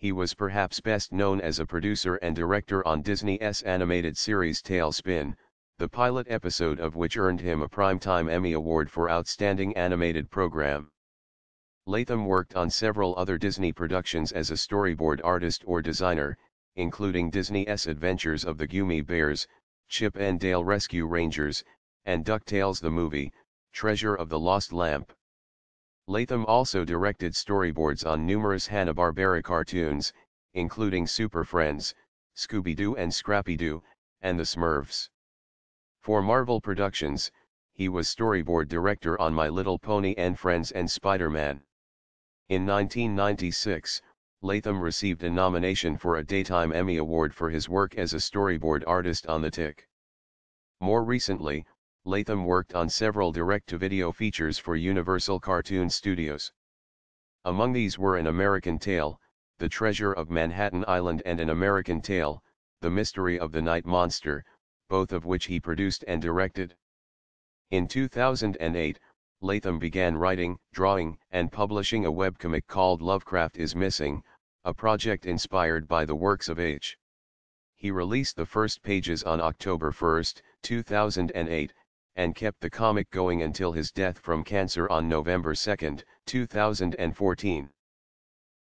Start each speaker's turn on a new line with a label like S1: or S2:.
S1: he was perhaps best known as a producer and director on Disney's animated series TaleSpin, the pilot episode of which earned him a Primetime Emmy Award for Outstanding Animated Program. Latham worked on several other Disney productions as a storyboard artist or designer, including Disney's Adventures of the Gummi Bears, Chip and Dale Rescue Rangers, and DuckTales the Movie, Treasure of the Lost Lamp. Latham also directed storyboards on numerous Hanna-Barbera cartoons, including Super Friends, Scooby-Doo and Scrappy-Doo, and The Smurfs. For Marvel Productions, he was storyboard director on My Little Pony and Friends and Spider-Man. In 1996, Latham received a nomination for a Daytime Emmy Award for his work as a storyboard artist on The Tick. More recently, Latham worked on several direct-to-video features for Universal Cartoon Studios. Among these were An American Tail, The Treasure of Manhattan Island and An American Tail, The Mystery of the Night Monster, both of which he produced and directed. In 2008, Latham began writing, drawing, and publishing a webcomic called Lovecraft is Missing, a project inspired by the works of H. He released the first pages on October 1, 2008, and kept the comic going until his death from cancer on November 2, 2014.